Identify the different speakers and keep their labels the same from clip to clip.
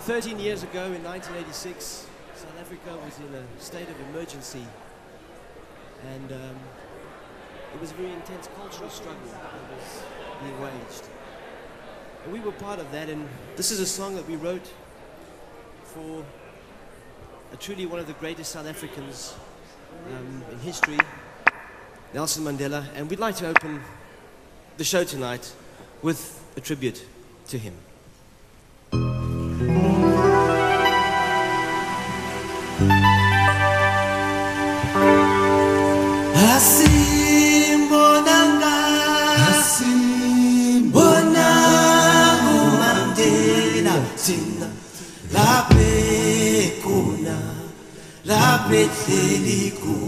Speaker 1: 13 years ago in 1986, South Africa was in a state of emergency. And um, it was a very intense cultural struggle that was being waged. And we were part of that, and this is a song that we wrote for a truly one of the greatest South Africans um, in history, Nelson Mandela. And we'd like to open the show tonight with a tribute to him. Evangélico.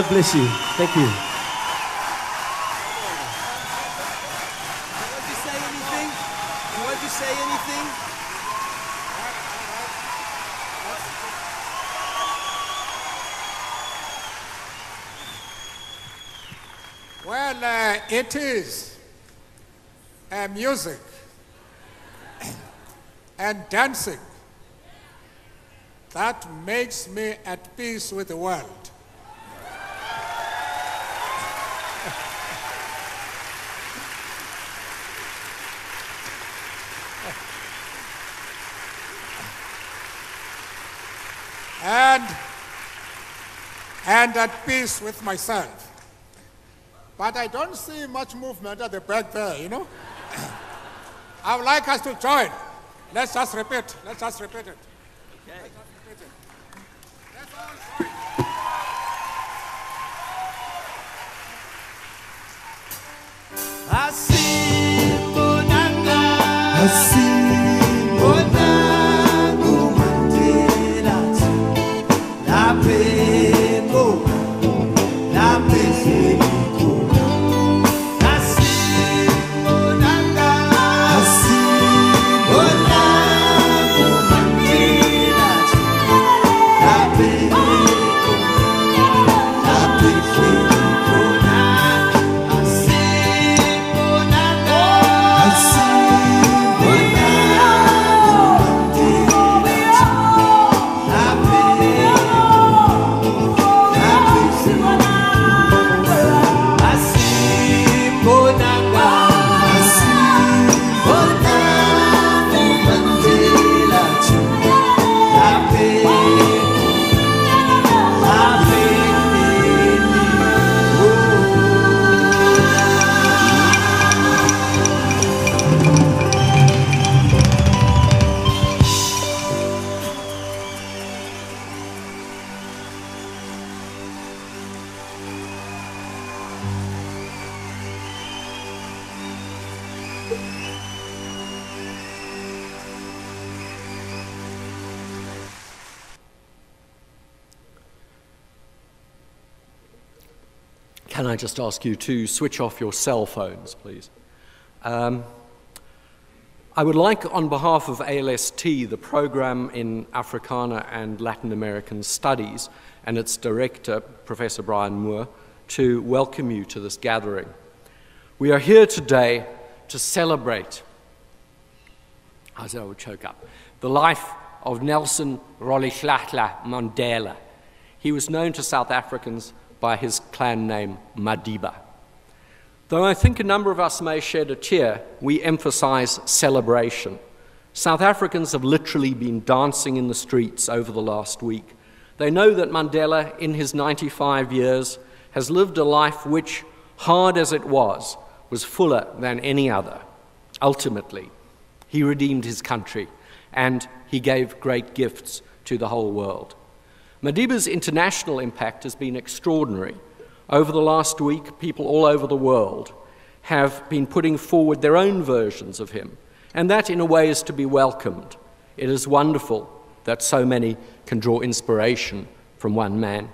Speaker 1: God bless you. Thank you.
Speaker 2: want to say anything? You want to say anything?
Speaker 3: Well, uh, it is uh, music and dancing that makes me at peace with the world. And and at peace with myself. But I don't see much movement at the back there, you know? I would like us to join. Let's just repeat. Let's just repeat it.
Speaker 1: Okay.
Speaker 3: Let's all join.
Speaker 4: Asimbonanga, asimbonanga
Speaker 5: Can I just ask you to switch off your cell phones, please? Um, I would like, on behalf of ALST, the program in Africana and Latin American Studies, and its director, Professor Brian Moore, to welcome you to this gathering. We are here today to celebrate, I said I would choke up, the life of Nelson Rolihlahla Mandela. He was known to South Africans by his clan name Madiba. Though I think a number of us may shed a tear, we emphasize celebration. South Africans have literally been dancing in the streets over the last week. They know that Mandela, in his 95 years, has lived a life which, hard as it was, was fuller than any other. Ultimately, he redeemed his country and he gave great gifts to the whole world. Madiba's international impact has been extraordinary. Over the last week, people all over the world have been putting forward their own versions of him, and that, in a way, is to be welcomed. It is wonderful that so many can draw inspiration from one man.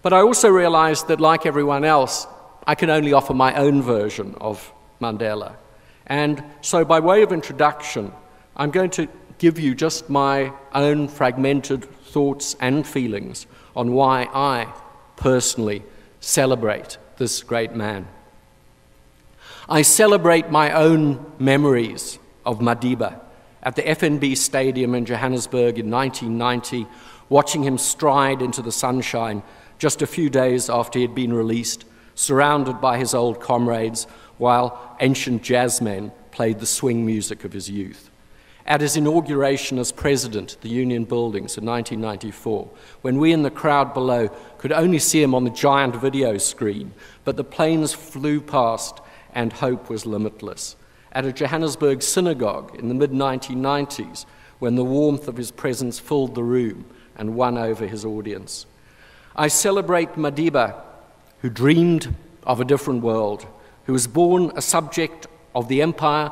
Speaker 5: But I also realize that, like everyone else, I can only offer my own version of Mandela. And so, by way of introduction, I'm going to give you just my own fragmented thoughts and feelings on why I personally celebrate this great man. I celebrate my own memories of Madiba at the FNB Stadium in Johannesburg in 1990, watching him stride into the sunshine just a few days after he had been released, surrounded by his old comrades, while ancient jazzmen played the swing music of his youth at his inauguration as president at the Union Buildings in 1994, when we in the crowd below could only see him on the giant video screen, but the planes flew past and hope was limitless. At a Johannesburg synagogue in the mid 1990s, when the warmth of his presence filled the room and won over his audience. I celebrate Madiba, who dreamed of a different world, who was born a subject of the empire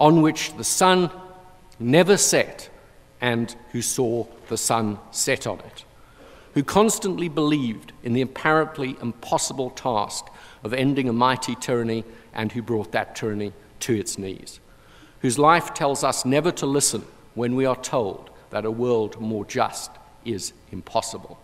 Speaker 5: on which the sun never set, and who saw the sun set on it, who constantly believed in the apparently impossible task of ending a mighty tyranny and who brought that tyranny to its knees, whose life tells us never to listen when we are told that a world more just is impossible.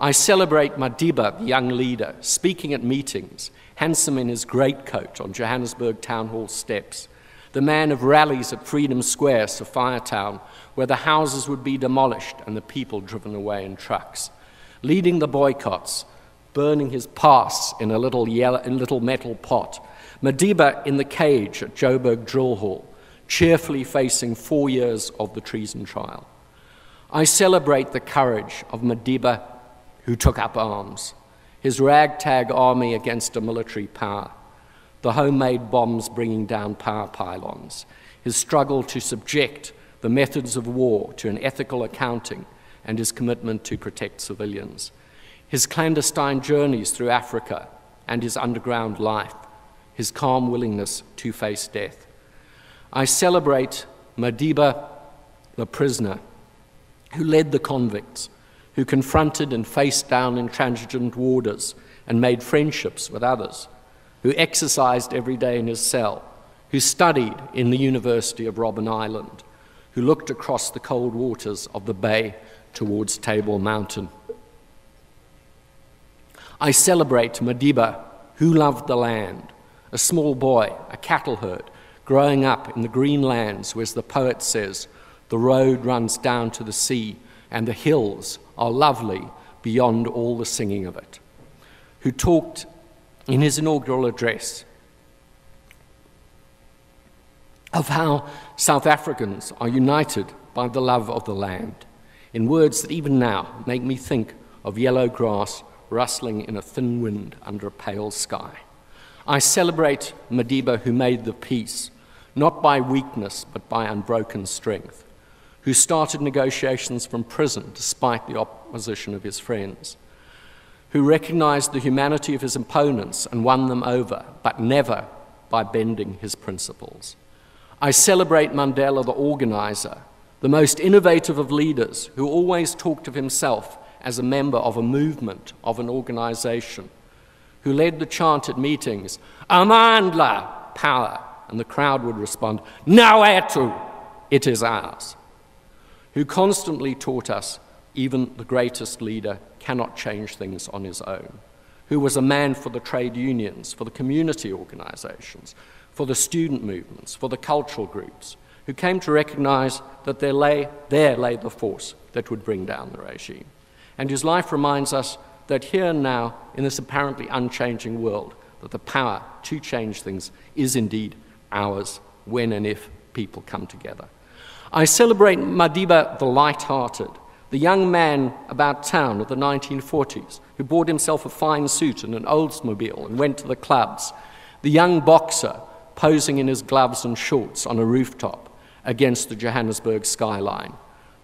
Speaker 5: I celebrate Madiba, the young leader, speaking at meetings, handsome in his greatcoat on Johannesburg Town Hall steps, the man of rallies at Freedom Square, Sophiatown, where the houses would be demolished and the people driven away in trucks, leading the boycotts, burning his pass in a little, yellow, in little metal pot, Madiba in the cage at Joburg Drill Hall, cheerfully facing four years of the treason trial. I celebrate the courage of Madiba who took up arms, his ragtag army against a military power the homemade bombs bringing down power pylons, his struggle to subject the methods of war to an ethical accounting, and his commitment to protect civilians, his clandestine journeys through Africa and his underground life, his calm willingness to face death. I celebrate Madiba, the prisoner, who led the convicts, who confronted and faced down intransigent warders and made friendships with others who exercised every day in his cell, who studied in the University of Robben Island, who looked across the cold waters of the bay towards Table Mountain. I celebrate Madiba, who loved the land, a small boy, a cattle herd, growing up in the green lands where, as the poet says, the road runs down to the sea and the hills are lovely beyond all the singing of it, who talked in his inaugural address of how South Africans are united by the love of the land, in words that even now make me think of yellow grass rustling in a thin wind under a pale sky. I celebrate Madiba who made the peace, not by weakness but by unbroken strength, who started negotiations from prison despite the opposition of his friends who recognized the humanity of his opponents and won them over, but never by bending his principles. I celebrate Mandela, the organizer, the most innovative of leaders, who always talked of himself as a member of a movement, of an organization, who led the chant at meetings, Amandla, power, and the crowd would respond, Nawetu, it is ours. Who constantly taught us even the greatest leader cannot change things on his own. Who was a man for the trade unions, for the community organizations, for the student movements, for the cultural groups, who came to recognize that there lay, there lay the force that would bring down the regime. And whose life reminds us that here and now, in this apparently unchanging world, that the power to change things is indeed ours when and if people come together. I celebrate Madiba the light-hearted, the young man about town of the 1940s who bought himself a fine suit and an Oldsmobile and went to the clubs, the young boxer posing in his gloves and shorts on a rooftop against the Johannesburg skyline,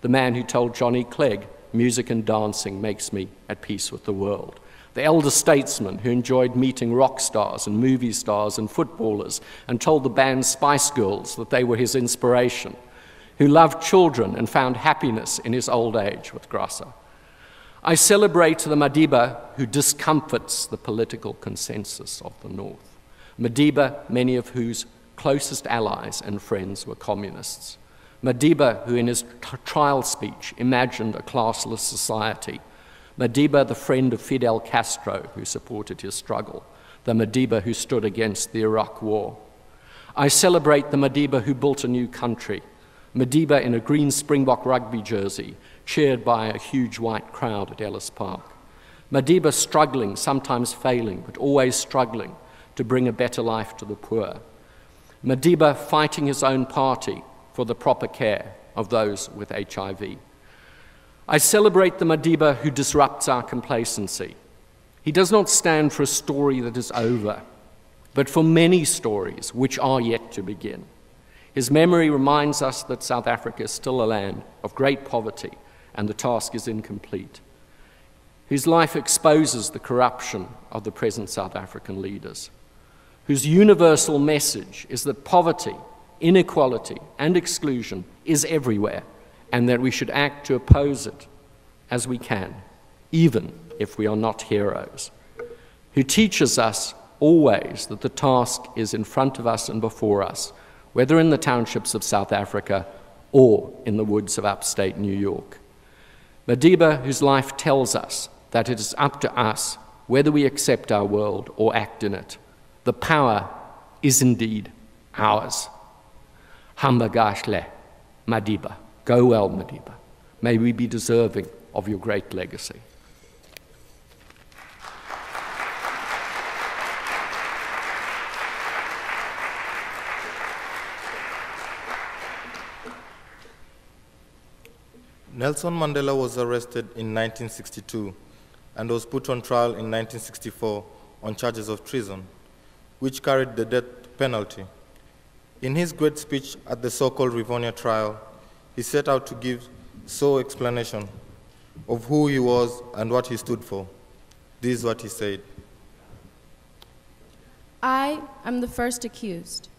Speaker 5: the man who told Johnny Clegg, music and dancing makes me at peace with the world, the elder statesman who enjoyed meeting rock stars and movie stars and footballers and told the band Spice Girls that they were his inspiration, who loved children and found happiness in his old age with Graça. I celebrate the Madiba who discomforts the political consensus of the North. Madiba, many of whose closest allies and friends were communists. Madiba, who in his trial speech imagined a classless society. Madiba, the friend of Fidel Castro, who supported his struggle. The Madiba who stood against the Iraq War. I celebrate the Madiba who built a new country. Madiba in a green Springbok rugby jersey, cheered by a huge white crowd at Ellis Park. Madiba struggling, sometimes failing, but always struggling to bring a better life to the poor. Madiba fighting his own party for the proper care of those with HIV. I celebrate the Madiba who disrupts our complacency. He does not stand for a story that is over, but for many stories which are yet to begin. His memory reminds us that South Africa is still a land of great poverty and the task is incomplete. His life exposes the corruption of the present South African leaders, whose universal message is that poverty, inequality, and exclusion is everywhere, and that we should act to oppose it as we can, even if we are not heroes. Who teaches us always that the task is in front of us and before us, whether in the townships of South Africa or in the woods of upstate New York. Madiba, whose life tells us that it is up to us whether we accept our world or act in it. The power is indeed ours. Hamba kahle, Madiba. Go well, Madiba. May we be deserving of your great legacy.
Speaker 6: Nelson Mandela was arrested in 1962 and was put on trial in 1964 on charges of treason, which carried the death penalty. In his great speech at the so called Rivonia trial, he set out to give so explanation of who he was and what he stood for. This is what he said.
Speaker 7: I am the first accused.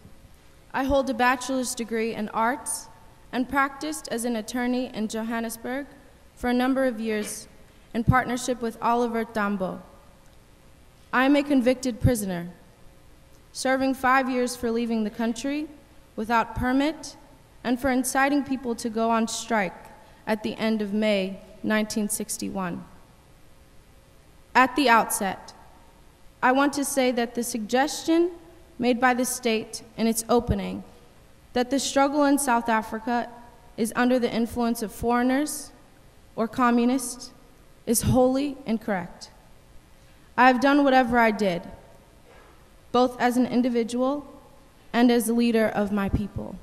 Speaker 7: I hold a bachelor's degree in arts and practiced as an attorney in Johannesburg for a number of years in partnership with Oliver Tambo. I am a convicted prisoner, serving five years for leaving the country without permit and for inciting people to go on strike at the end of May 1961. At the outset, I want to say that the suggestion made by the state in its opening that the struggle in South Africa is under the influence of foreigners or communists is wholly incorrect. I have done whatever I did, both as an individual and as a leader of my people.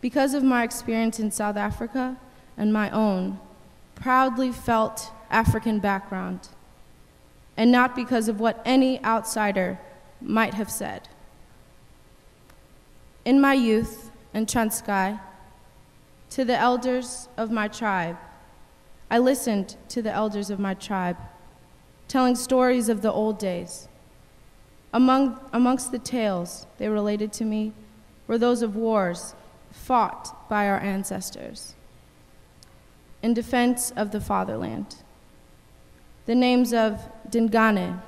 Speaker 7: Because of my experience in South Africa and my own proudly felt African background, and not because of what any outsider might have said. In my youth in Transkei, to the elders of my tribe, I listened to the elders of my tribe, telling stories of the old days. Among, amongst the tales they related to me were those of wars fought by our ancestors in defense of the fatherland. The names of Dingane,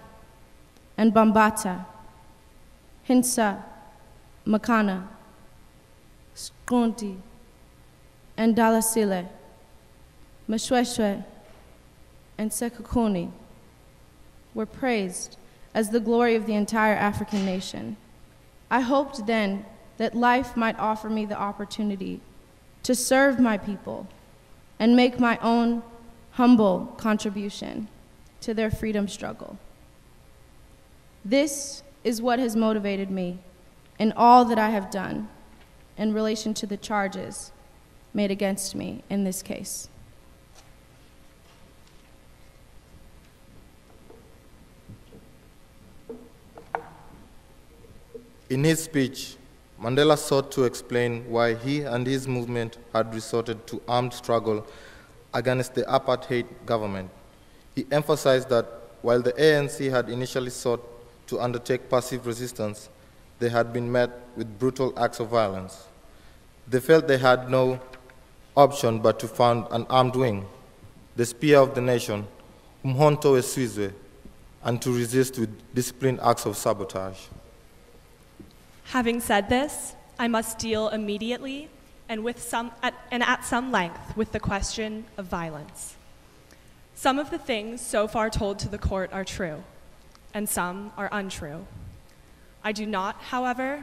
Speaker 7: and Bambata, Hintsa, Makana, Squngthi, and Dalasile, Moshoeshoe, and Sekhukhuni were praised as the glory of the entire African nation. I hoped then that life might offer me the opportunity to serve my people and make my own humble contribution to their freedom struggle. This is what has motivated me in all that I have done in relation to the charges made against me in this case.
Speaker 6: In his speech, Mandela sought to explain why he and his movement had resorted to armed struggle against the apartheid government. He emphasized that while the ANC had initially sought to undertake passive resistance, they had been met with brutal acts of violence. They felt they had no option but to found an armed wing, the spear of the nation, Umkhonto weSizwe, and to resist with disciplined acts of sabotage.
Speaker 8: Having said this, I must deal immediately and, with some, at, and at some length with the question of violence. Some of the things so far told to the court are true, and some are untrue. I do not, however,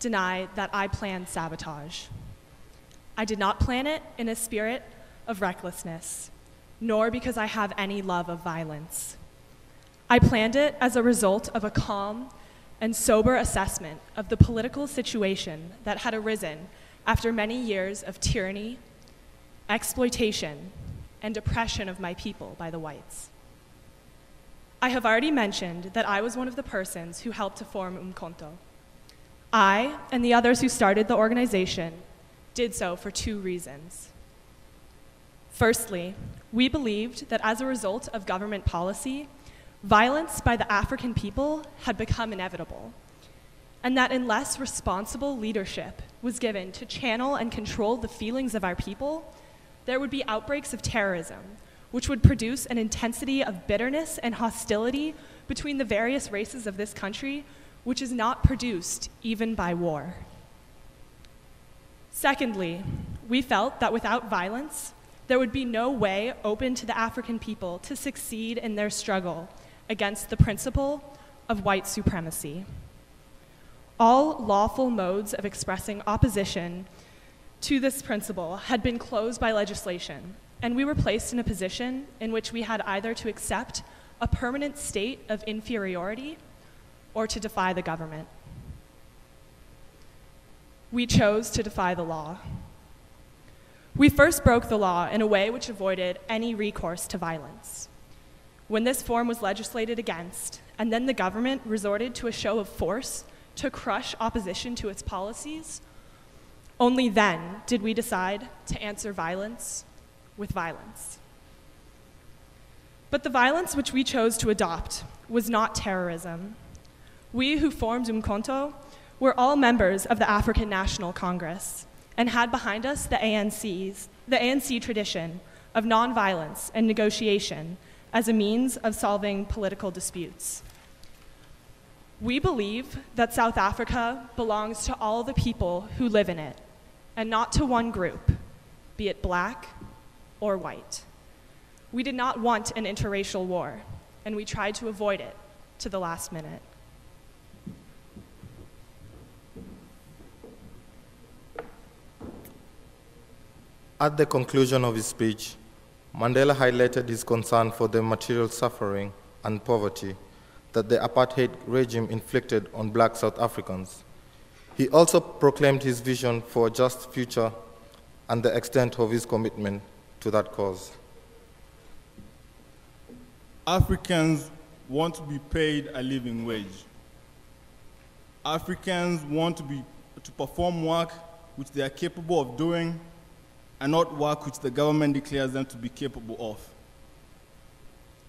Speaker 8: deny that I planned sabotage. I did not plan it in a spirit of recklessness, nor because I have any love of violence. I planned it as a result of a calm and sober assessment of the political situation that had arisen after many years of tyranny, exploitation, and oppression of my people by the whites. I have already mentioned that I was one of the persons who helped to form Umkhonto. I and the others who started the organization did so for two reasons. Firstly, we believed that as a result of government policy, violence by the African people had become inevitable, and that unless responsible leadership was given to channel and control the feelings of our people, there would be outbreaks of terrorism, which would produce an intensity of bitterness and hostility between the various races of this country, which is not produced even by war. Secondly, we felt that without violence, there would be no way open to the African people to succeed in their struggle against the principle of white supremacy. All lawful modes of expressing opposition to this principle had been closed by legislation, and we were placed in a position in which we had either to accept a permanent state of inferiority or to defy the government. We chose to defy the law. We first broke the law in a way which avoided any recourse to violence. When this form was legislated against, and then the government resorted to a show of force to crush opposition to its policies, only then did we decide to answer violence with violence. But the violence which we chose to adopt was not terrorism. We who formed Umkhonto were all members of the African National Congress and had behind us the ANC's, the ANC tradition of nonviolence and negotiation as a means of solving political disputes. We believe that South Africa belongs to all the people who live in it, and not to one group, be it black or white. We did not want an interracial war, and we tried to avoid it to the last minute.
Speaker 6: At the conclusion of his speech, Mandela highlighted his concern for the material suffering and poverty that the apartheid regime inflicted on black South Africans. He also proclaimed his vision for a just future and the extent of his commitment to that cause.
Speaker 9: Africans want to be paid a living wage. Africans want to, be, to perform work which they are capable of doing and not work which the government declares them to be capable of.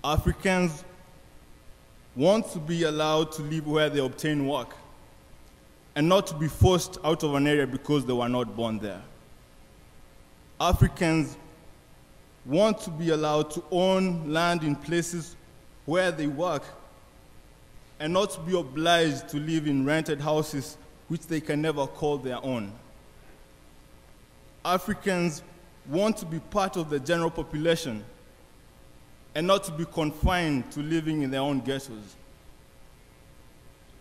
Speaker 9: Africans want to be allowed to live where they obtain work and not to be forced out of an area because they were not born there. Africans want to be allowed to own land in places where they work and not be obliged to live in rented houses which they can never call their own. Africans want to be part of the general population and not to be confined to living in their own ghettos.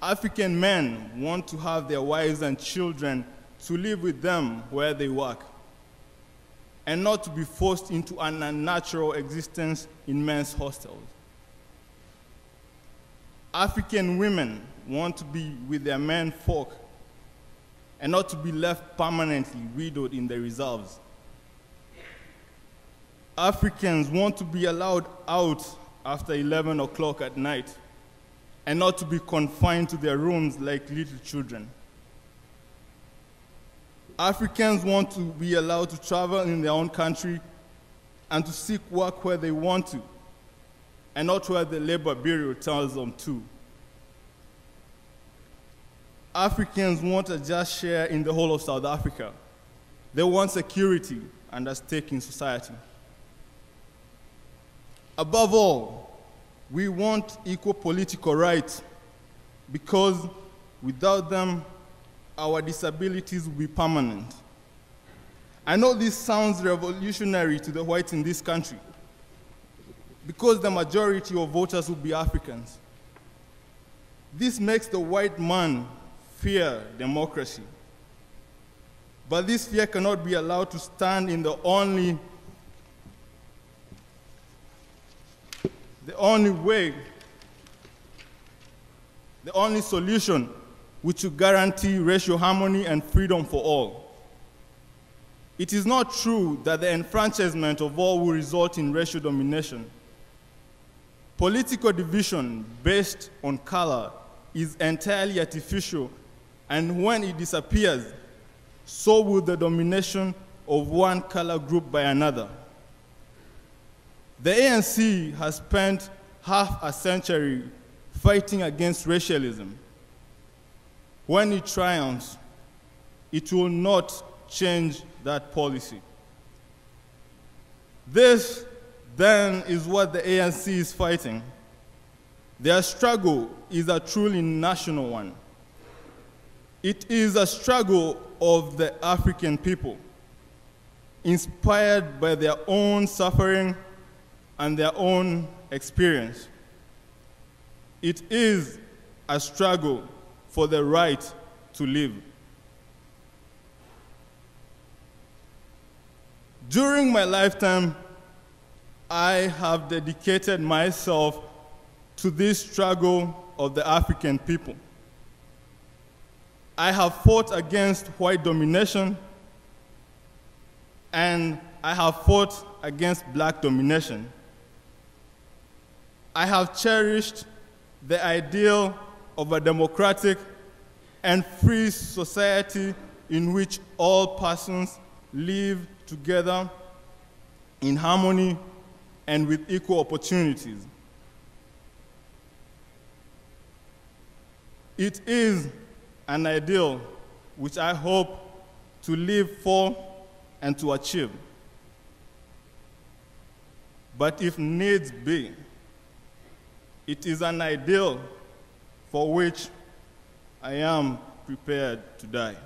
Speaker 9: African men want to have their wives and children to live with them where they work and not to be forced into an unnatural existence in men's hostels. African women want to be with their men folk and not to be left permanently widowed in the reserves. Africans want to be allowed out after 11 o'clock at night and not to be confined to their rooms like little children. Africans want to be allowed to travel in their own country and to seek work where they want to, and not where the labor bureau tells them to. Africans want a just share in the whole of South Africa. They want security and a stake in society. Above all, we want equal political rights because without them, our disabilities will be permanent. I know this sounds revolutionary to the whites in this country because the majority of voters will be Africans. This makes the white man fear democracy. But this fear cannot be allowed to stand in the only the only way, the only solution which will guarantee racial harmony and freedom for all. It is not true that the enfranchisement of all will result in racial domination. Political division based on color is entirely artificial, and when it disappears, so will the domination of one color group by another. The ANC has spent half a century fighting against racialism. When it triumphs, it will not change that policy. This, then, is what the ANC is fighting. Their struggle is a truly national one. It is a struggle of the African people, inspired by their own suffering and their own experience. It is a struggle for the right to live. During my lifetime, I have dedicated myself to this struggle of the African people. I have fought against white domination and I have fought against black domination. I have cherished the ideal of a democratic and free society in which all persons live together in harmony and with equal opportunities. It is an ideal which I hope to live for and to achieve. But if needs be, it is an ideal for which I am prepared to die.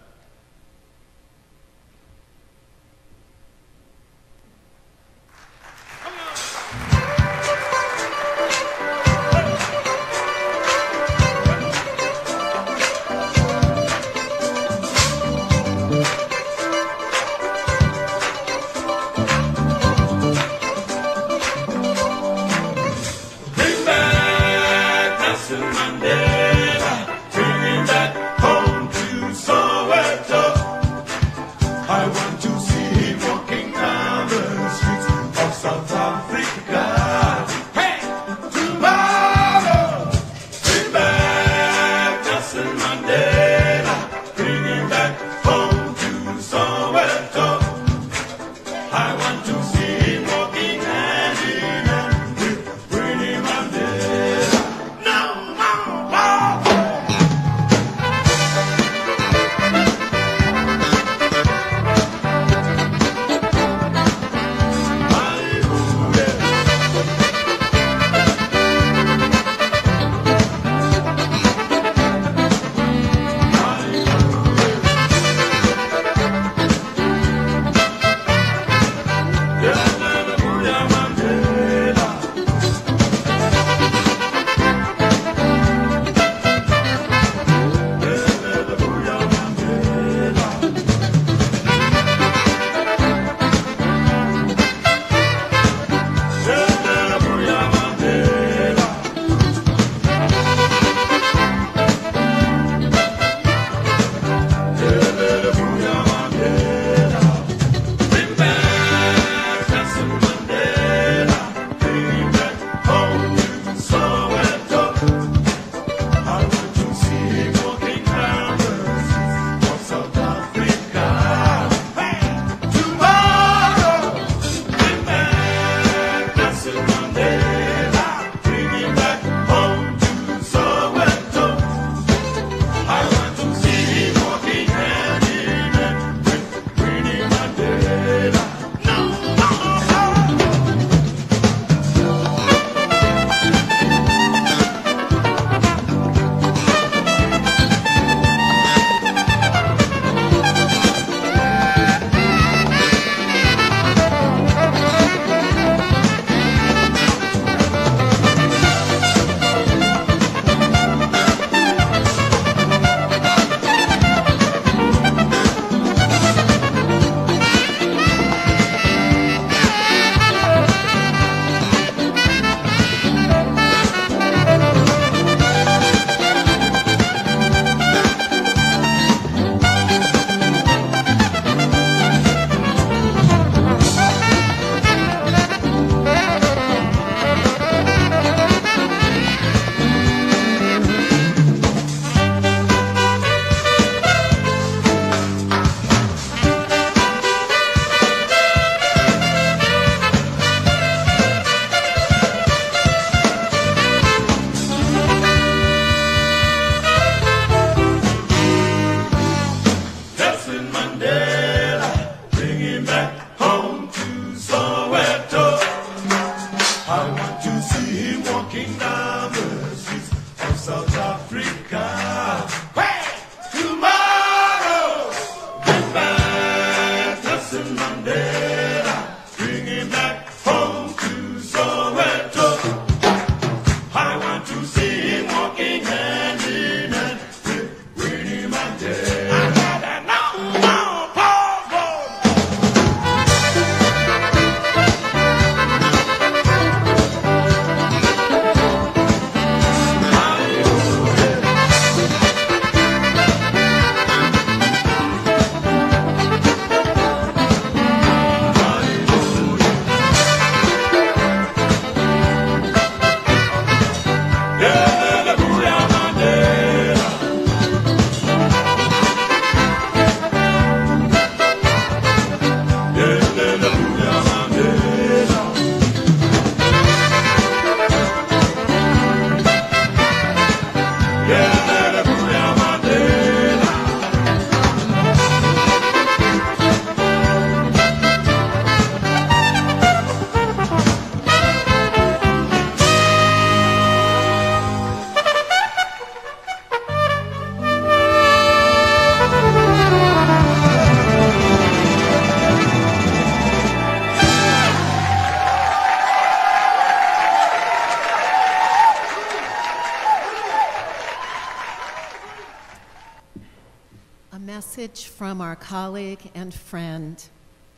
Speaker 10: From our colleague and friend,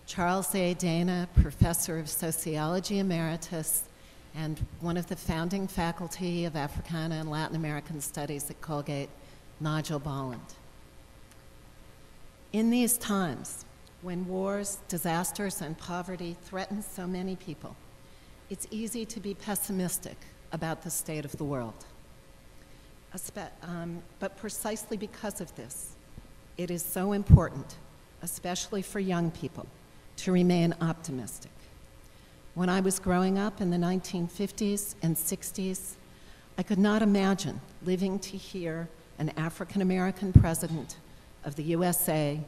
Speaker 10: Charles A. Dana, Professor of Sociology Emeritus and one of the founding faculty of Africana and Latin American Studies at Colgate, Nigel Bolland. In these times, when wars, disasters, and poverty threaten so many people, it's easy to be pessimistic about the state of the world. Um, but precisely because of this, it is so important, especially for young people, to remain optimistic. When I was growing up in the 1950s and 60s, I could not imagine living to hear an African American president of the USA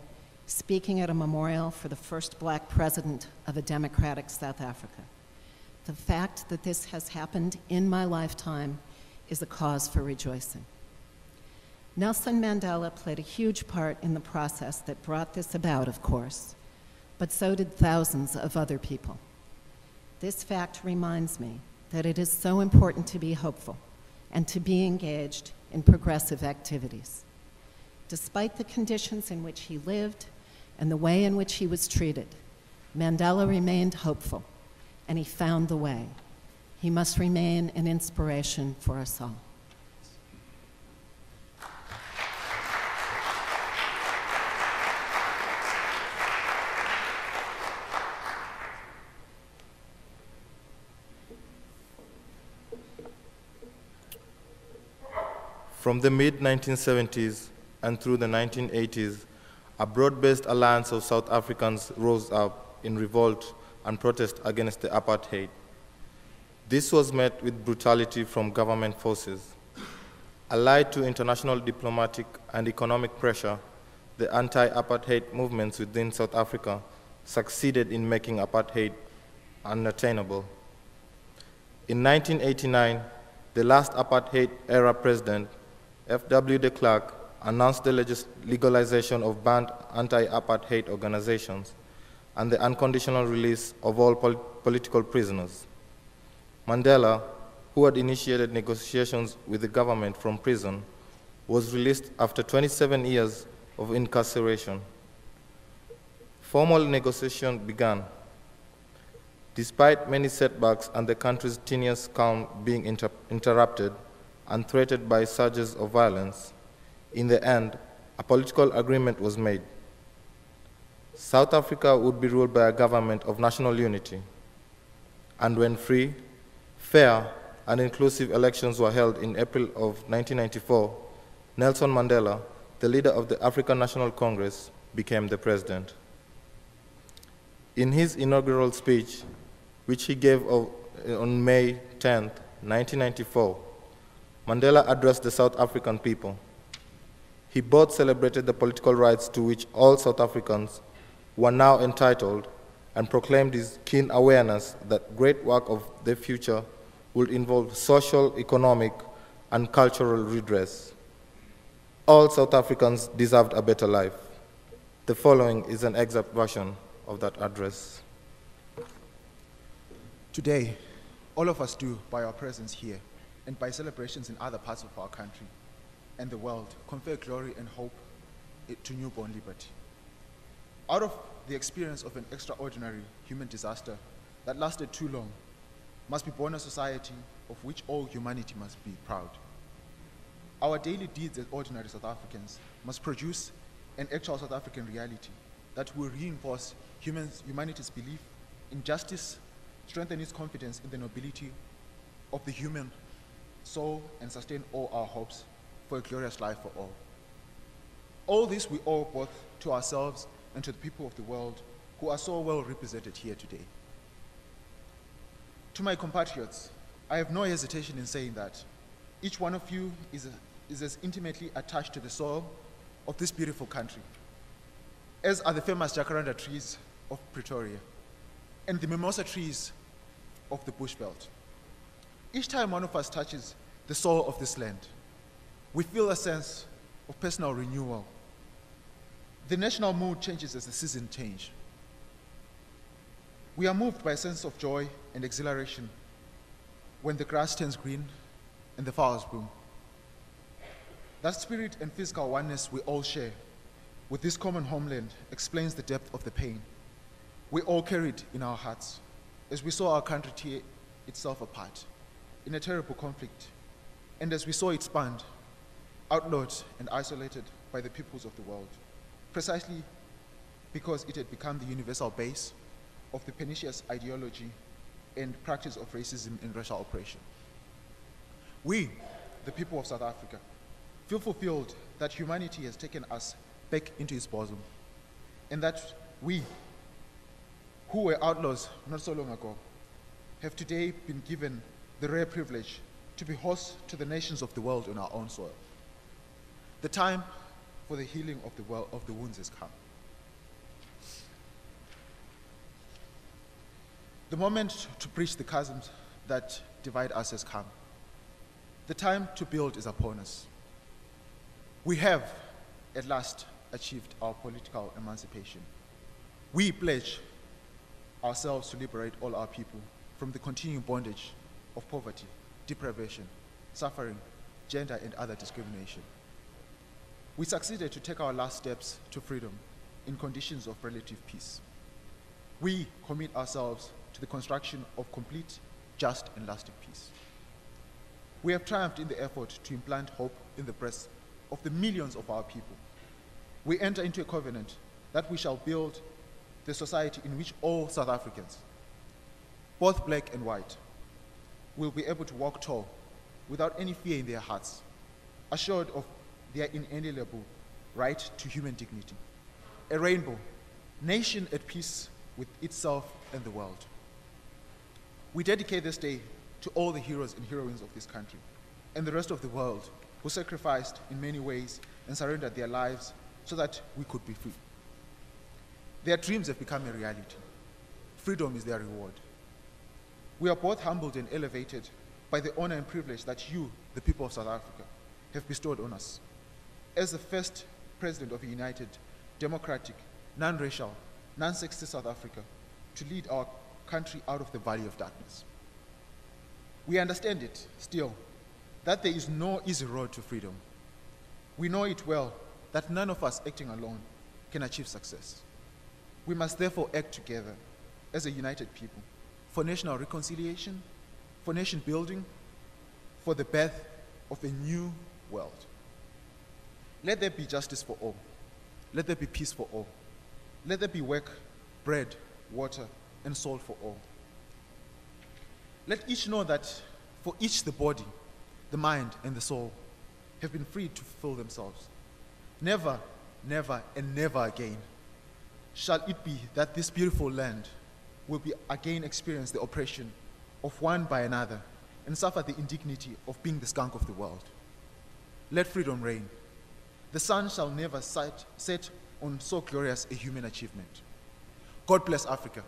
Speaker 10: speaking at a memorial for the first black president of a democratic South Africa. The fact that this has happened in my lifetime is a cause for rejoicing. Nelson Mandela played a huge part in the process that brought this about, of course, but so did thousands of other people. This fact reminds me that it is so important to be hopeful and to be engaged in progressive activities. Despite the conditions in which he lived and the way in which he was treated, Mandela remained hopeful and he found the way. He must remain an inspiration for us all.
Speaker 6: From the mid 1970s and through the 1980s, a broad based alliance of South Africans rose up in revolt and protest against the apartheid. This was met with brutality from government forces. Allied to international diplomatic and economic pressure, the anti apartheid movements within South Africa succeeded in making apartheid unattainable. In 1989, the last apartheid era president, F.W. de Klerk, announced the legalization of banned anti apartheid organizations and the unconditional release of all pol- political prisoners. Mandela, who had initiated negotiations with the government from prison, was released after 27 years of incarceration. Formal negotiation began. Despite many setbacks and the country's tenuous calm being inter- interrupted and threatened by surges of violence, in the end, a political agreement was made. South Africa would be ruled by a government of national unity. And when free, fair, and inclusive elections were held in April of 1994, Nelson Mandela, the leader of the African National Congress, became the president. In his inaugural speech, which he gave on May 10, 1994, Mandela addressed the South African people. He both celebrated the political rights to which all South Africans were now entitled and proclaimed his keen awareness that great work of the future would involve social, economic, and cultural redress. All South Africans deserved a better life. The following is an excerpt version of that address.
Speaker 11: Today, all of us do, by our presence here and by celebrations in other parts of our country and the world, confer glory and hope eh, to newborn liberty. Out of the experience of an extraordinary human disaster that lasted too long, must be born a society of which all humanity must be proud. Our daily deeds as ordinary South Africans must produce an actual South African reality that will reinforce humans, humanity's belief in justice, strengthen its confidence in the nobility of the human soul, and sustain all our hopes for a glorious life for all. All this we owe both to ourselves and to the people of the world who are so well represented here today. To my compatriots, I have no hesitation in saying that each one of you is, is as intimately attached to the soil of this beautiful country as are the famous jacaranda trees of Pretoria and the mimosa trees of the bushveld. Each time one of us touches the soil of this land, we feel a sense of personal renewal. The national mood changes as the seasons change. We are moved by a sense of joy and exhilaration when the grass turns green and the flowers bloom. That spirit and physical oneness we all share with this common homeland explains the depth of the pain we all carried in our hearts as we saw our country tear itself apart in a terrible conflict, and as we saw it spanned, outlawed, and isolated by the peoples of the world, precisely because it had become the universal base of the pernicious ideology and practice of racism and racial oppression. We, the people of South Africa, feel fulfilled that humanity has taken us back into its bosom, and that we, who were outlaws not so long ago, have today been given the rare privilege to be host to the nations of the world on our own soil. The time for the healing of the, world, of the wounds has come. The moment to bridge the chasms that divide us has come. The time to build is upon us. We have, at last, achieved our political emancipation. We pledge ourselves to liberate all our people from the continuing bondage of poverty, deprivation, suffering, gender, and other discrimination. We succeeded to take our last steps to freedom in conditions of relative peace. We commit ourselves to the construction of complete, just, and lasting peace. We have triumphed in the effort to implant hope in the breasts of the millions of our people. We enter into a covenant that we shall build the society in which all South Africans, both black and white, will be able to walk tall without any fear in their hearts, assured of their inalienable right to human dignity. A rainbow, nation at peace with itself and the world. We dedicate this day to all the heroes and heroines of this country and the rest of the world who sacrificed in many ways and surrendered their lives so that we could be free. Their dreams have become a reality. Freedom is their reward. We are both humbled and elevated by the honor and privilege that you, the people of South Africa, have bestowed on us. As the first president of a united, democratic, non racial, non sexist South Africa, to lead our country out of the valley of darkness. We understand it still that there is no easy road to freedom. We know it well that none of us acting alone can achieve success. We must therefore act together as a united people for national reconciliation, for nation building, for the birth of a new world. Let there be justice for all. Let there be peace for all. Let there be work, bread, water, and soul for all. Let each know that for each the body, the mind, and the soul have been freed to fulfill themselves. Never, never, and never again shall it be that this beautiful land will be again experience the oppression of one by another and suffer the indignity of being the skunk of the world. Let freedom reign. The sun shall never set on so glorious a human achievement. God bless Africa.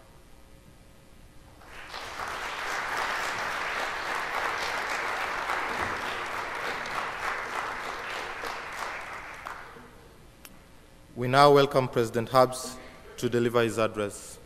Speaker 6: We now welcome President Herbst to deliver his address.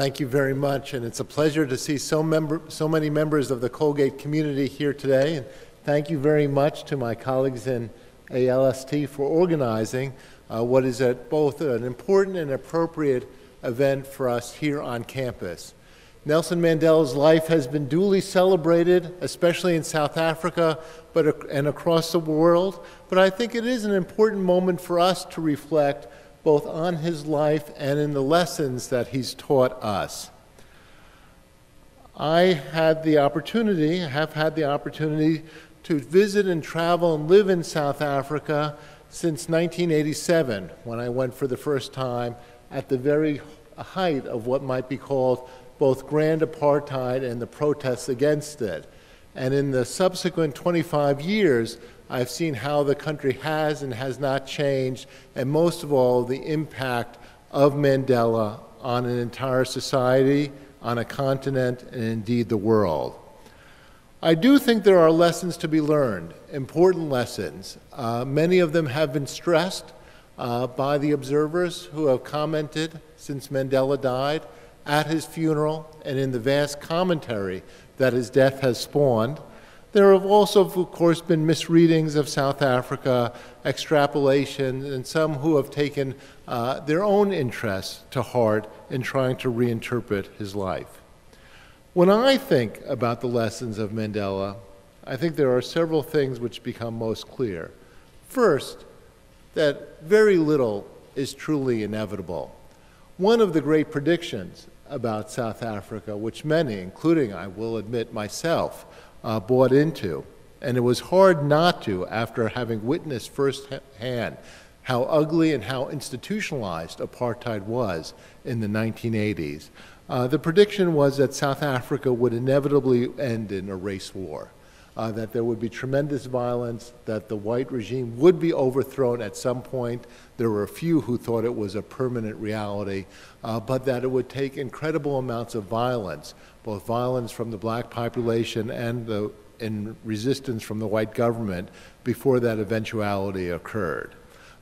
Speaker 12: Thank you very much, and it's a pleasure to see so, member, so many members of the Colgate community here today. And thank you very much to my colleagues in ALST for organizing uh, what is a, both an important and appropriate event for us here on campus. Nelson Mandela's life has been duly celebrated, especially in South Africa but, and across the world. But I think it is an important moment for us to reflect both on his life and in the lessons that he's taught us. I had the opportunity, have had the opportunity to visit and travel and live in South Africa since 1987 when I went for the first time at the very height of what might be called both grand apartheid and the protests against it. And in the subsequent 25 years, I've seen how the country has and has not changed, and most of all, the impact of Mandela on an entire society, on a continent, and indeed the world. I do think there are lessons to be learned, important lessons. Uh, many of them have been stressed uh, by the observers who have commented since Mandela died at his funeral and in the vast commentary that his death has spawned. There have also, of course, been misreadings of South Africa, extrapolation, and some who have taken uh, their own interests to heart in trying to reinterpret his life. When I think about the lessons of Mandela, I think there are several things which become most clear. First, that very little is truly inevitable. One of the great predictions about South Africa, which many, including, I will admit, myself, uh, bought into. And it was hard not to after having witnessed firsthand how ugly and how institutionalized apartheid was in the 1980s. Uh, the prediction was that South Africa would inevitably end in a race war, uh, that there would be tremendous violence, that the white regime would be overthrown at some point. There were a few who thought it was a permanent reality, uh, but that it would take incredible amounts of violence both violence from the black population and the resistance from the white government before that eventuality occurred.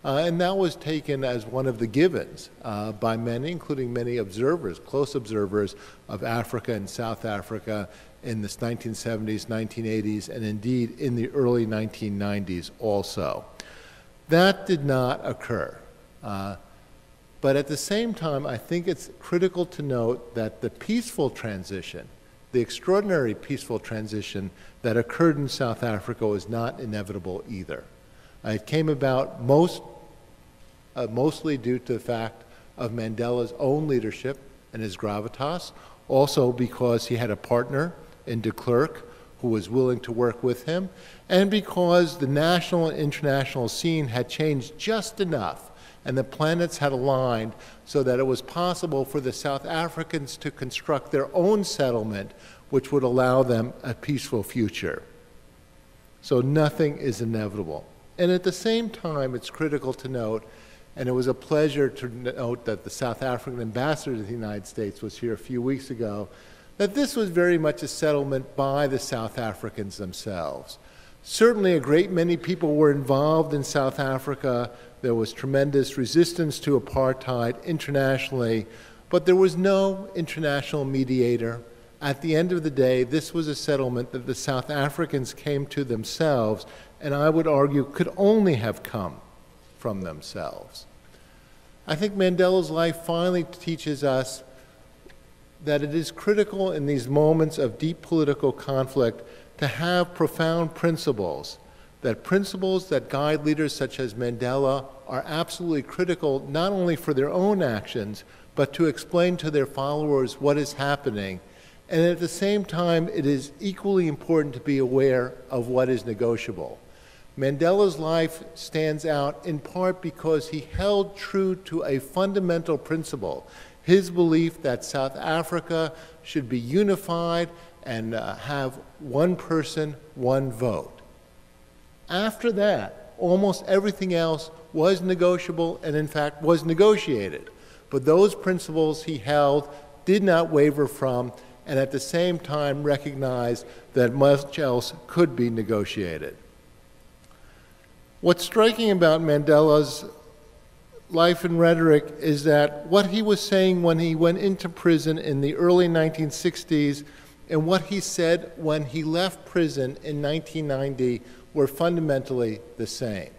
Speaker 12: Uh, and that was taken as one of the givens uh, by many, including many observers, close observers of Africa and South Africa in the 1970s, 1980s, and indeed in the early 1990s also. That did not occur. Uh, but at the same time, I think it's critical to note that the peaceful transition, the extraordinary peaceful transition that occurred in South Africa was not inevitable either. It came about most, uh, mostly due to the fact of Mandela's own leadership and his gravitas, also because he had a partner in de Klerk who was willing to work with him, and because the national and international scene had changed just enough and the planets had aligned so that it was possible for the South Africans to construct their own settlement, which would allow them a peaceful future. So nothing is inevitable. And at the same time, it's critical to note, and it was a pleasure to note that the South African ambassador to the United States was here a few weeks ago, that this was very much a settlement by the South Africans themselves. Certainly, a great many people were involved in South Africa there was tremendous resistance to apartheid internationally, but there was no international mediator. At the end of the day, this was a settlement that the South Africans came to themselves, and I would argue could only have come from themselves. I think Mandela's life finally teaches us that it is critical in these moments of deep political conflict to have profound principles that principles that guide leaders such as Mandela are absolutely critical not only for their own actions, but to explain to their followers what is happening. And at the same time, it is equally important to be aware of what is negotiable. Mandela's life stands out in part because he held true to a fundamental principle his belief that South Africa should be unified and uh, have one person, one vote. After that, almost everything else was negotiable and, in fact, was negotiated. But those principles he held did not waver from, and at the same time recognized that much else could be negotiated. What's striking about Mandela's life and rhetoric is that what he was saying when he went into prison in the early 1960s and what he said when he left prison in 1990 were fundamentally the same.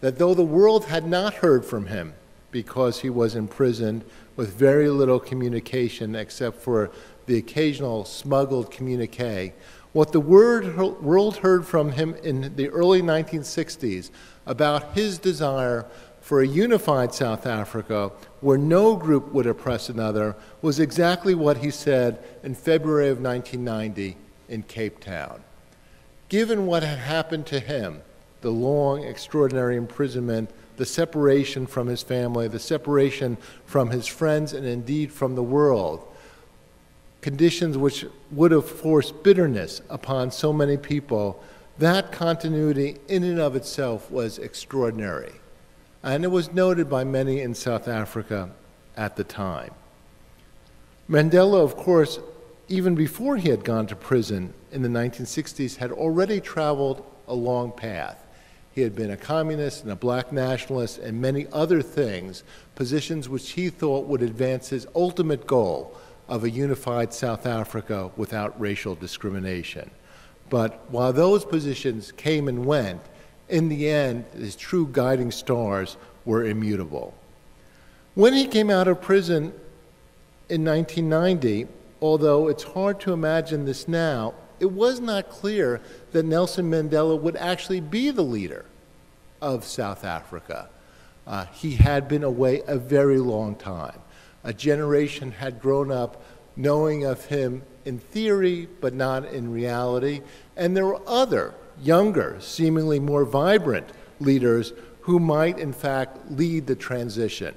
Speaker 12: That though the world had not heard from him because he was imprisoned with very little communication except for the occasional smuggled communique, what the world heard from him in the early 1960s about his desire for a unified South Africa where no group would oppress another was exactly what he said in February of 1990 in Cape Town. Given what had happened to him, the long, extraordinary imprisonment, the separation from his family, the separation from his friends, and indeed from the world, conditions which would have forced bitterness upon so many people, that continuity in and of itself was extraordinary and it was noted by many in South Africa at the time. Mandela, of course, even before he had gone to prison in the 1960s, had already traveled a long path. He had been a communist and a black nationalist and many other things, positions which he thought would advance his ultimate goal of a unified South Africa without racial discrimination. But while those positions came and went, in the end, his true guiding stars were immutable. When he came out of prison in 1990, although it's hard to imagine this now, it was not clear that Nelson Mandela would actually be the leader of South Africa. Uh, he had been away a very long time. A generation had grown up knowing of him in theory, but not in reality. And there were other younger, seemingly more vibrant leaders who might, in fact, lead the transition.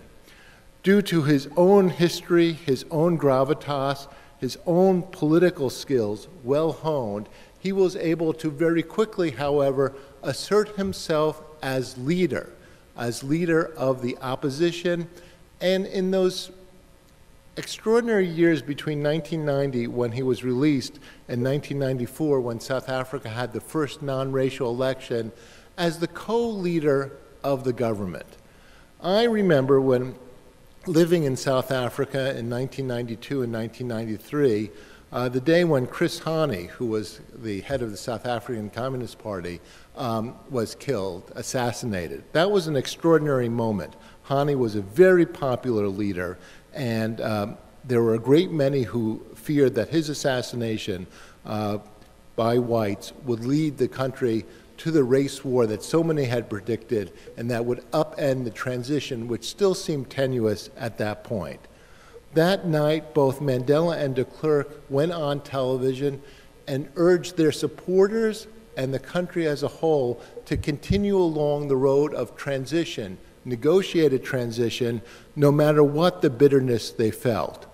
Speaker 12: Due to his own history, his own gravitas, his own political skills, well honed, he was able to very quickly, however, assert himself as leader, as leader of the opposition. And in those extraordinary years between 1990, when he was released, and 1994, when South Africa had the first non racial election, as the co leader of the government. I remember when living in South Africa in 1992 and 1993, uh, the day when Chris Hani, who was the head of the South African Communist Party, um, was killed, assassinated. That was an extraordinary moment. Hani was a very popular leader, and um, there were a great many who feared that his assassination uh, by whites would lead the country to the race war that so many had predicted and that would upend the transition, which still seemed tenuous at that point. That night, both Mandela and de Klerk went on television and urged their supporters and the country as a whole to continue along the road of transition negotiated transition, no matter what the bitterness they felt.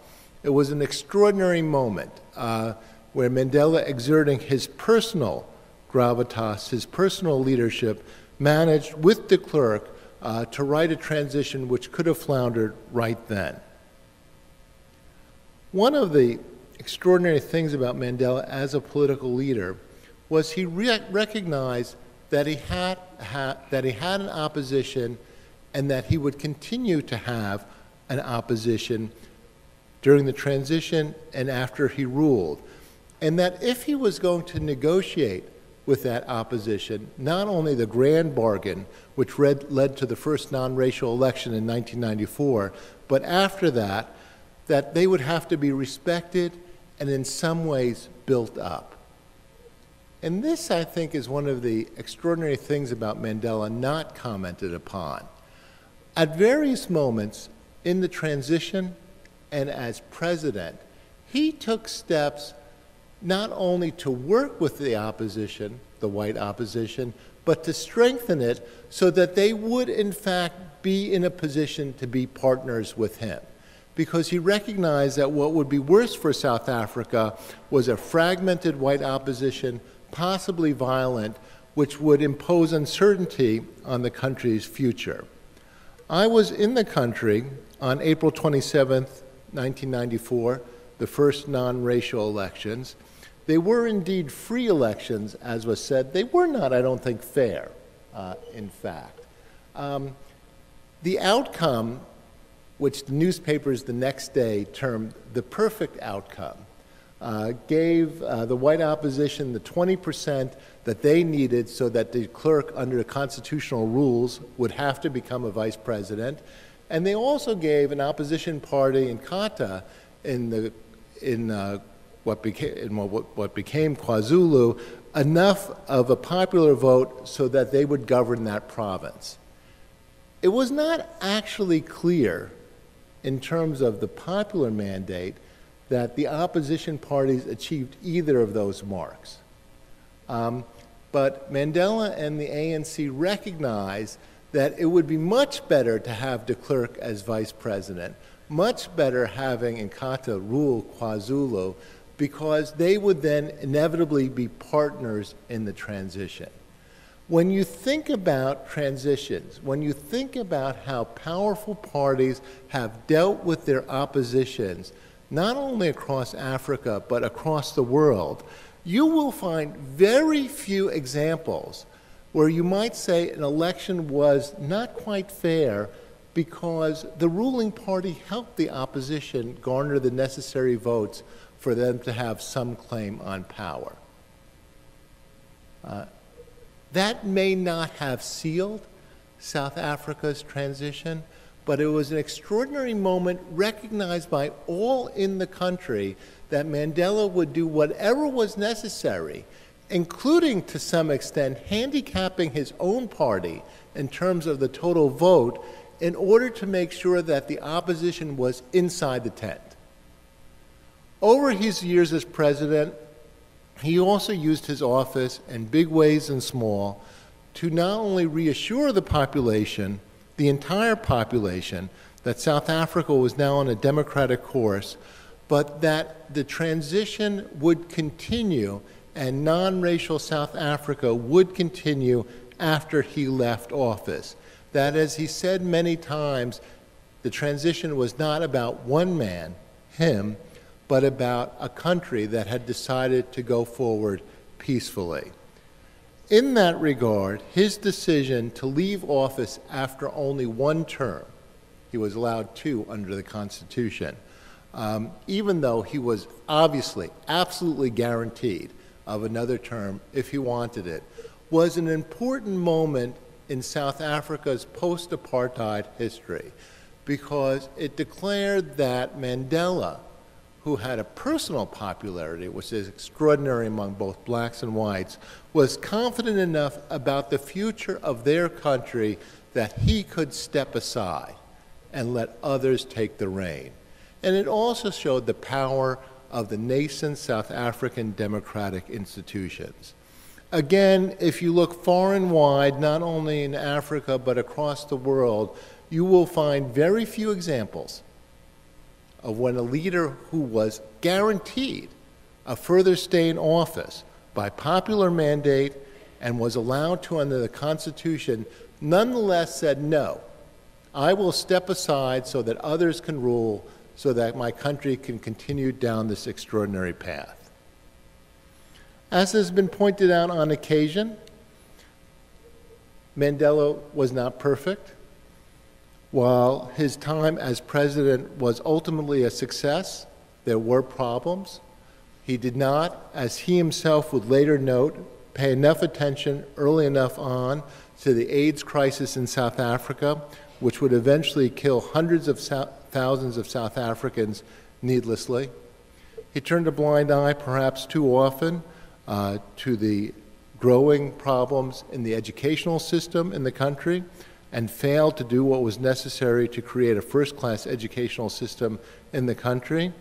Speaker 12: It was an extraordinary moment uh, where Mandela, exerting his personal gravitas, his personal leadership, managed with de Klerk uh, to write a transition which could have floundered right then. One of the extraordinary things about Mandela as a political leader was he re recognized that he had, ha that he had an opposition and that he would continue to have an opposition during the transition and after he ruled. And that if he was going to negotiate with that opposition, not only the grand bargain, which read, led to the first non racial election in 1994, but after that, that they would have to be respected and in some ways built up. And this, I think, is one of the extraordinary things about Mandela not commented upon. At various moments in the transition and as president, he took steps not only to work with the opposition, the white opposition, but to strengthen it so that they would, in fact, be in a position to be partners with him. Because he recognized that what would be worse for South Africa was a fragmented white opposition, possibly violent, which would impose uncertainty on the country's future. I was in the country on April 27, 1994, the first non racial elections. They were indeed free elections, as was said. They were not, I don't think, fair, uh, in fact. Um, the outcome, which the newspapers the next day termed the perfect outcome, uh, gave uh, the white opposition the 20% that they needed so that de Klerk, under the constitutional rules, would have to become a vice president. And they also gave an opposition party Inkatha in, the, in, uh, what, became, in what, what became KwaZulu enough of a popular vote so that they would govern that province. It was not actually clear in terms of the popular mandate that the opposition parties achieved either of those marks. Um, but Mandela and the ANC recognized that it would be much better to have de Klerk as vice president, much better having Inkatha rule KwaZulu, because they would then inevitably be partners in the transition. When you think about transitions, when you think about how powerful parties have dealt with their oppositions, not only across Africa, but across the world, you will find very few examples where you might say an election was not quite fair because the ruling party helped the opposition garner the necessary votes for them to have some claim on power. Uh, that may not have sealed South Africa's transition, but it was an extraordinary moment recognized by all in the country that Mandela would do whatever was necessary, including to some extent handicapping his own party in terms of the total vote, in order to make sure that the opposition was inside the tent. Over his years as president, he also used his office in big ways and small to not only reassure the population the entire population that South Africa was now on a democratic course, but that the transition would continue and non racial South Africa would continue after he left office. That, as he said many times, the transition was not about one man, him, but about a country that had decided to go forward peacefully. In that regard, his decision to leave office after only one term, he was allowed two under the Constitution, um, even though he was obviously, absolutely guaranteed of another term if he wanted it, was an important moment in South Africa's post apartheid history because it declared that Mandela who had a personal popularity, which is extraordinary among both blacks and whites, was confident enough about the future of their country that he could step aside and let others take the reign. And it also showed the power of the nascent South African democratic institutions. Again, if you look far and wide, not only in Africa but across the world, you will find very few examples of when a leader who was guaranteed a further stay in office by popular mandate and was allowed to under the Constitution nonetheless said, No, I will step aside so that others can rule, so that my country can continue down this extraordinary path. As has been pointed out on occasion, Mandela was not perfect. While his time as president was ultimately a success, there were problems. He did not, as he himself would later note, pay enough attention early enough on to the AIDS crisis in South Africa, which would eventually kill hundreds of thousands of South Africans needlessly. He turned a blind eye, perhaps too often, uh, to the growing problems in the educational system in the country and failed to do what was necessary to create a first class educational system in the country.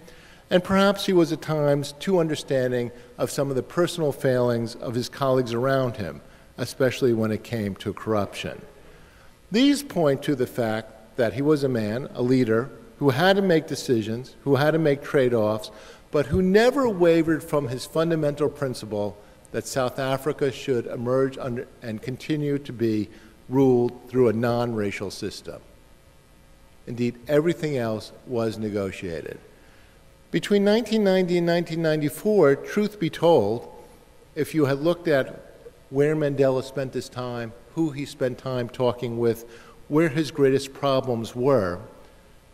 Speaker 12: And perhaps he was at times too understanding of some of the personal failings of his colleagues around him, especially when it came to corruption. These point to the fact that he was a man, a leader, who had to make decisions, who had to make trade offs, but who never wavered from his fundamental principle that South Africa should emerge under and continue to be ruled through a non racial system. Indeed, everything else was negotiated. Between 1990 and 1994, truth be told, if you had looked at where Mandela spent his time, who he spent time talking with, where his greatest problems were,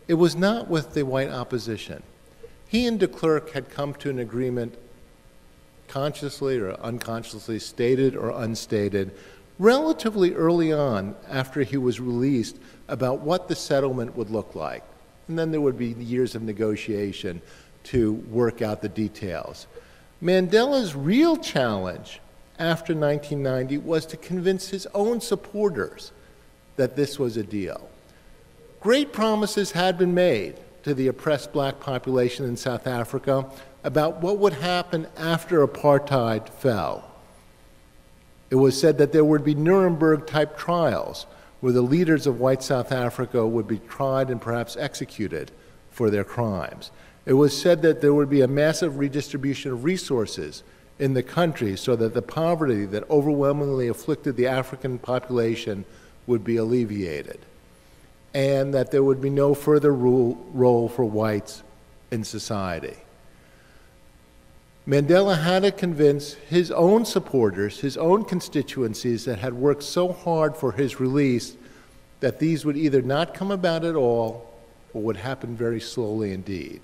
Speaker 12: it was not with the white opposition. He and de Klerk had come to an agreement, consciously or unconsciously, stated or unstated, relatively early on after he was released about what the settlement would look like. And then there would be years of negotiation to work out the details. Mandela's real challenge after 1990 was to convince his own supporters that this was a deal. Great promises had been made to the oppressed black population in South Africa about what would happen after apartheid fell. It was said that there would be Nuremberg type trials where the leaders of white South Africa would be tried and perhaps executed for their crimes. It was said that there would be a massive redistribution of resources in the country so that the poverty that overwhelmingly afflicted the African population would be alleviated and that there would be no further rule, role for whites in society. Mandela had to convince his own supporters, his own constituencies that had worked so hard for his release that these would either not come about at all or would happen very slowly indeed.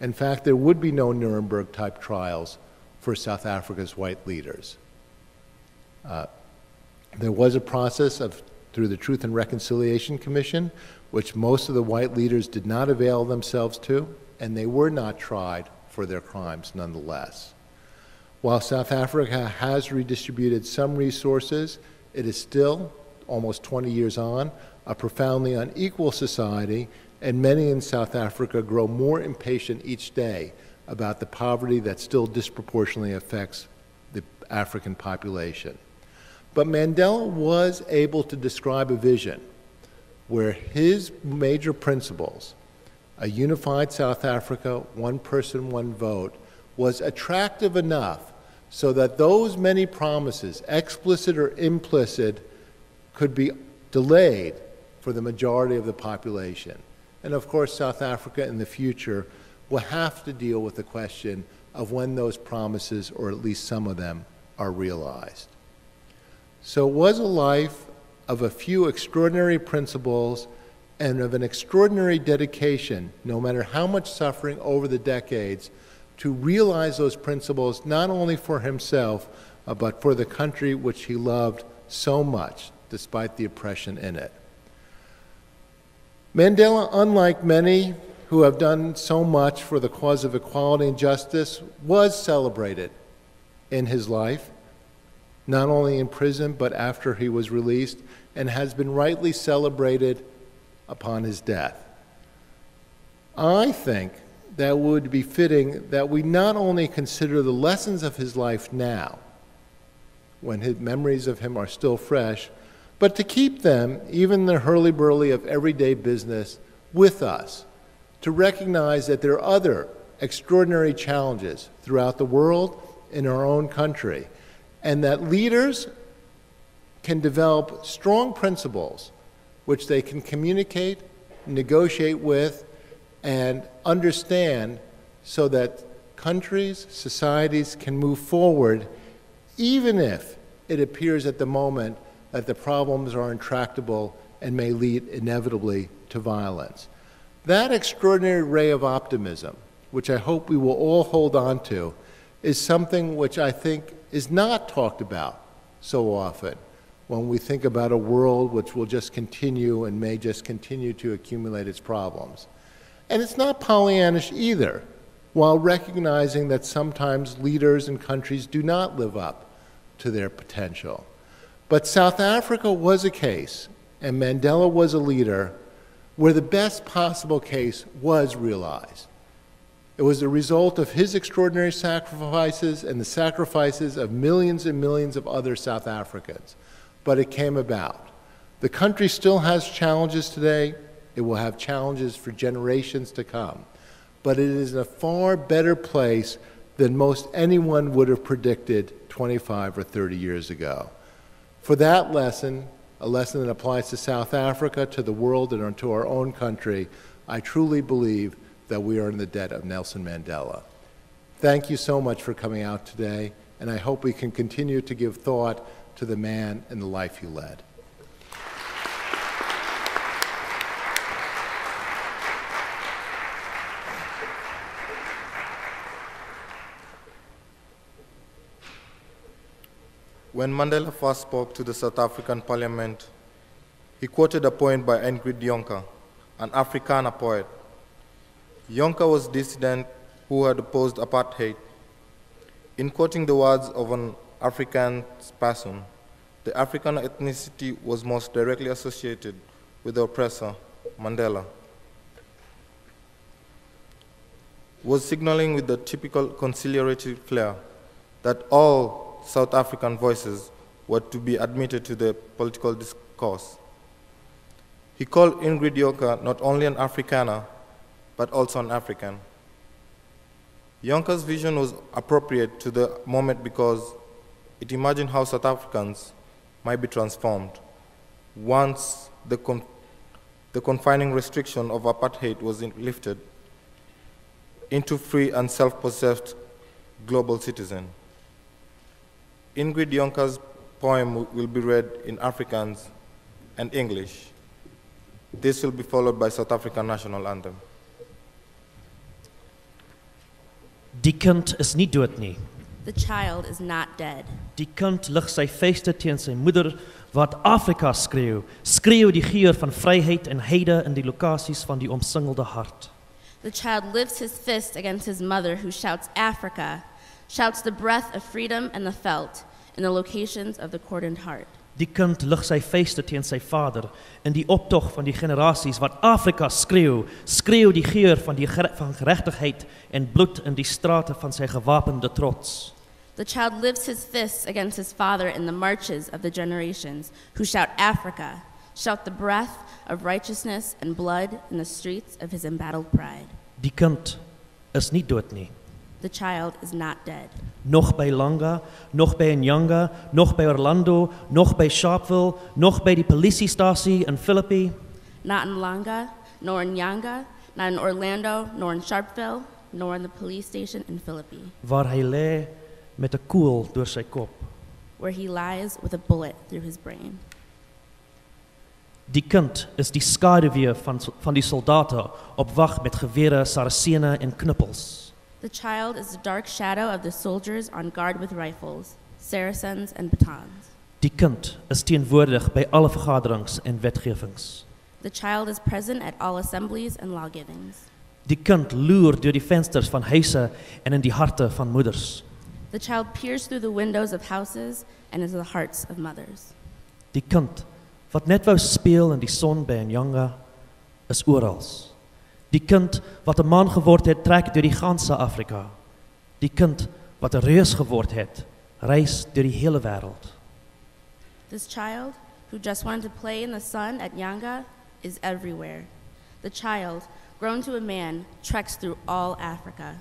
Speaker 12: In fact, there would be no Nuremberg type trials for South Africa's white leaders. Uh, there was a process of through the Truth and Reconciliation Commission, which most of the white leaders did not avail themselves to, and they were not tried for their crimes nonetheless. While South Africa has redistributed some resources, it is still, almost 20 years on, a profoundly unequal society, and many in South Africa grow more impatient each day about the poverty that still disproportionately affects the African population. But Mandela was able to describe a vision where his major principles, a unified South Africa, one person, one vote, was attractive enough so that those many promises, explicit or implicit, could be delayed for the majority of the population. And of course, South Africa in the future will have to deal with the question of when those promises, or at least some of them, are realized. So it was a life of a few extraordinary principles and of an extraordinary dedication, no matter how much suffering over the decades, to realize those principles not only for himself, uh, but for the country which he loved so much, despite the oppression in it. Mandela, unlike many who have done so much for the cause of equality and justice, was celebrated in his life not only in prison but after he was released, and has been rightly celebrated upon his death. I think that would be fitting that we not only consider the lessons of his life now, when his memories of him are still fresh, but to keep them, even the hurly-burly of everyday business, with us, to recognize that there are other extraordinary challenges throughout the world, in our own country, and that leaders can develop strong principles which they can communicate, negotiate with, and understand so that countries, societies can move forward even if it appears at the moment that the problems are intractable and may lead inevitably to violence. That extraordinary ray of optimism, which I hope we will all hold on to, is something which I think is not talked about so often when we think about a world which will just continue and may just continue to accumulate its problems. And it's not Pollyannish either, while recognizing that sometimes leaders and countries do not live up to their potential. But South Africa was a case, and Mandela was a leader, where the best possible case was realized. It was the result of his extraordinary sacrifices and the sacrifices of millions and millions of other South Africans. But it came about. The country still has challenges today. It will have challenges for generations to come. But it is in a far better place than most anyone would have predicted 25 or 30 years ago. For that lesson, a lesson that applies to South Africa, to the world, and to our own country, I truly believe that we are in the debt of Nelson Mandela. Thank you so much for coming out today, and I hope we can continue to give thought to the man and the life you led.
Speaker 6: When Mandela first spoke to the South African parliament, he quoted a poem by Ingrid Jonker, an Afrikaner poet. Jonker was a dissident who had opposed apartheid. In quoting the words of an African person, the African ethnicity was most directly associated with the oppressor, Mandela. Was signaling with the typical conciliatory flair that all South African voices were to be admitted to the political discourse. He called Ingrid Jonker not only an Afrikaner, but also an African. Jonker's vision was appropriate to the moment because it imagined how South Africans might be transformed once the, con- the confining restriction of apartheid was lifted into free and self-possessed global citizen. Ingrid Jonker's poem will be read in Afrikaans and English. This will be followed by South African national anthem.
Speaker 13: Die kind is nie dood nie.
Speaker 14: The child is not dead.
Speaker 13: Die kind lig sy vuiste teen sy moeder wat Afrika skreeu. Skreeu die geur van vryheid en heide in die lokasies van die omsingelde hart.
Speaker 14: The child lifts his fist against his mother, who shouts, Africa, shouts the breath of freedom and the felt in the locations of the cordoned heart.
Speaker 13: Die kind lig sy vuiste teen sy vader in die optog van die generasies wat Afrika skreeu, skreeu die geur van die van geregtigheid en bloed in die strate van sy gewapende trots.
Speaker 14: The child lifts his fists against his father in the marches of the generations, who shout, Africa, shout the breath of righteousness and blood in the streets of his embattled pride.
Speaker 13: Die kind is nie dood nie.
Speaker 14: The child is not dead.
Speaker 13: Nog by Langa, nog by Nyanga, nog by Orlando, nog by Sharpeville, nog by die polisiestasie in Philippi,
Speaker 14: Not in Langa, nor in Nyanga, not in Orlando, nor in Sharpeville, nor in the police station in Philippi,
Speaker 13: waar hy lê met 'n koel deur sy kop.
Speaker 14: where he lies with a bullet through his brain.
Speaker 13: Die kind is die skaduwee van van die soldate op wag met gewere, sarasene en knippels.
Speaker 14: The child is the dark shadow of the soldiers on guard with rifles, Saracens, and batons.
Speaker 13: Die kind is teenwoordig by alle vergaderings en wetgewings.
Speaker 14: The child is present at all assemblies and lawgivings.
Speaker 13: Die kind loer deur die vensters van huise en in die harte van moeders.
Speaker 14: The child peers through the windows of houses and into the hearts of mothers.
Speaker 13: Die kind wat net wou speel in die son by is oral. Die kind wat 'n man geword het, trek deur die ganse Afrika. Die kind wat 'n reus geword het, reis deur die hele wêreld.
Speaker 14: This child, who just wanted to play in the sun at Nyanga, is everywhere. The child, grown to a man, treks through all Africa.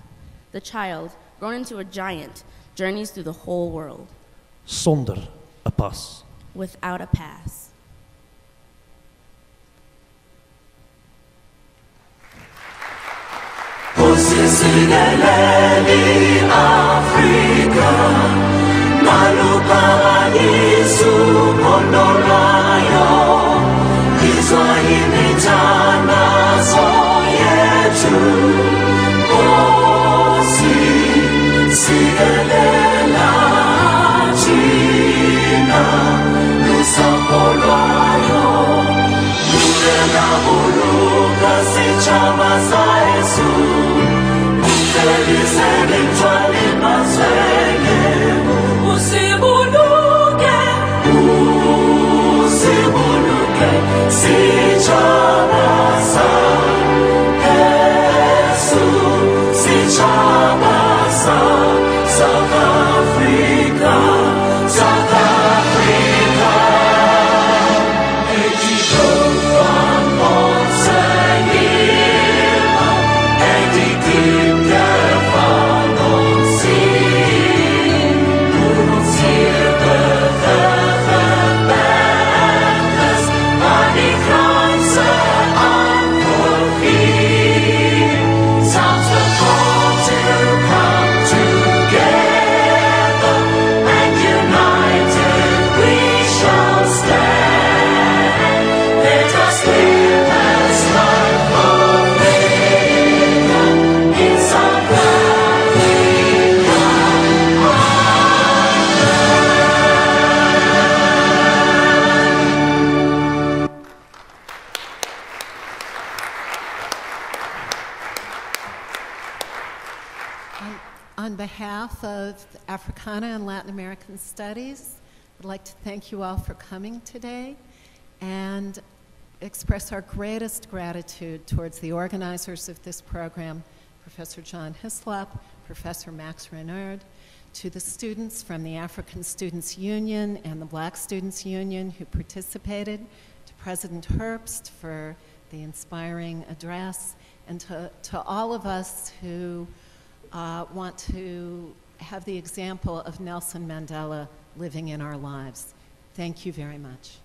Speaker 14: The child, grown into a giant, journeys through the whole world
Speaker 13: sonder 'n pas.
Speaker 14: without a pass.
Speaker 4: Usisileleni Afrika Maluka Yesu Kondorayo Kiswahili tangazo yetu Lucia della Cina, Luis Apolloaio, Luce la voluta si chiama
Speaker 10: Saesu, Luce di Sevincio all'Imma Sveglia, Studies, I'd like to thank you all for coming today and express our greatest gratitude towards the organizers of this program, Professor John Hislop, Professor Max Renard, to the students from the African Students Union and the Black Students Union who participated, to President Herbst for the inspiring address, and to, to all of us who uh, want to have the example of Nelson Mandela living in our lives. Thank you very much.